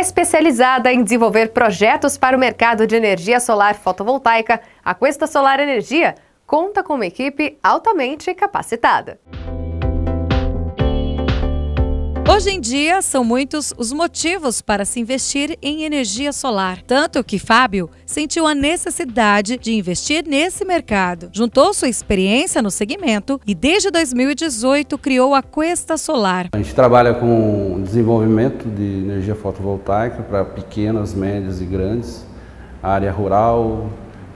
Especializada em desenvolver projetos para o mercado de energia solar fotovoltaica, a Cuesta Solar Energia conta com uma equipe altamente capacitada. Hoje em dia, são muitos os motivos para se investir em energia solar. Tanto que Fábio sentiu a necessidade de investir nesse mercado. Juntou sua experiência no segmento e, desde 2018, criou a Cuesta Solar. A gente trabalha com desenvolvimento de energia fotovoltaica para pequenas, médias e grandes, área rural,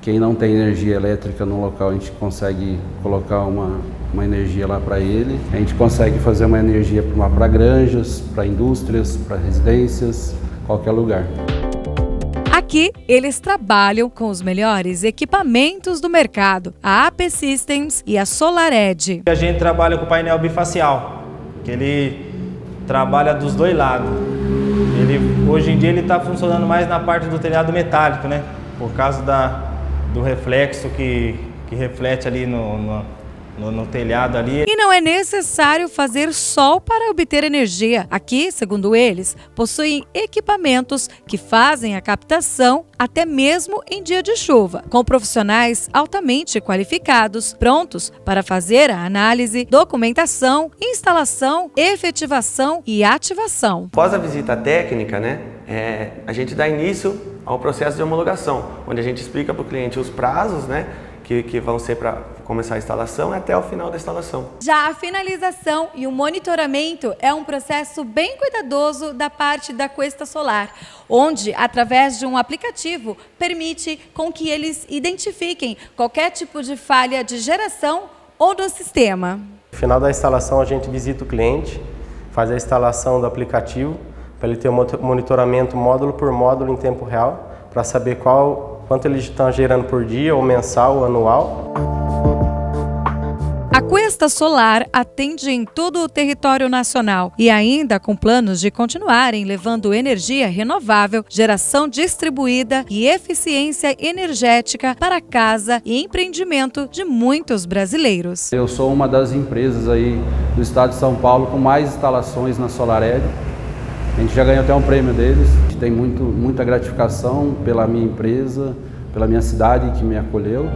quem não tem energia elétrica no local, a gente consegue colocar uma, uma energia lá para ele. A gente consegue fazer uma energia para granjas, para indústrias, para residências, qualquer lugar. Aqui, eles trabalham com os melhores equipamentos do mercado, a AP Systems e a SolarEdge. A gente trabalha com painel bifacial, que ele trabalha dos dois lados. Ele, hoje em dia ele está funcionando mais na parte do telhado metálico, né? Por causa da, do reflexo que, que reflete ali no, no, no, no, telhado ali. E não é necessário fazer sol para obter energia. Aqui, segundo eles, possuem equipamentos que fazem a captação até mesmo em dia de chuva, com profissionais altamente qualificados, prontos para fazer a análise, documentação, instalação, efetivação e ativação. Após a visita técnica, né, é, a gente dá início ao processo de homologação, onde a gente explica para o cliente os prazos, né, que, que vão ser para começar a instalação até o final da instalação. Já a finalização e o monitoramento é um processo bem cuidadoso da parte da Cuesta Solar, onde, através de um aplicativo, permite com que eles identifiquem qualquer tipo de falha de geração ou do sistema. No final da instalação, a gente visita o cliente, faz a instalação do aplicativo, para ele ter um monitoramento módulo por módulo em tempo real, para saber qual quanto eles estão gerando por dia, ou mensal, ou anual. A Cuesta Solar atende em todo o território nacional e ainda com planos de continuarem levando energia renovável, geração distribuída e eficiência energética para casa e empreendimento de muitos brasileiros. Eu sou uma das empresas aí do estado de São Paulo com mais instalações na SolarEd. A gente já ganhou até um prêmio deles. A gente tem muito, muita gratificação pela minha empresa, pela minha cidade que me acolheu.